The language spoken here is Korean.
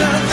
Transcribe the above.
난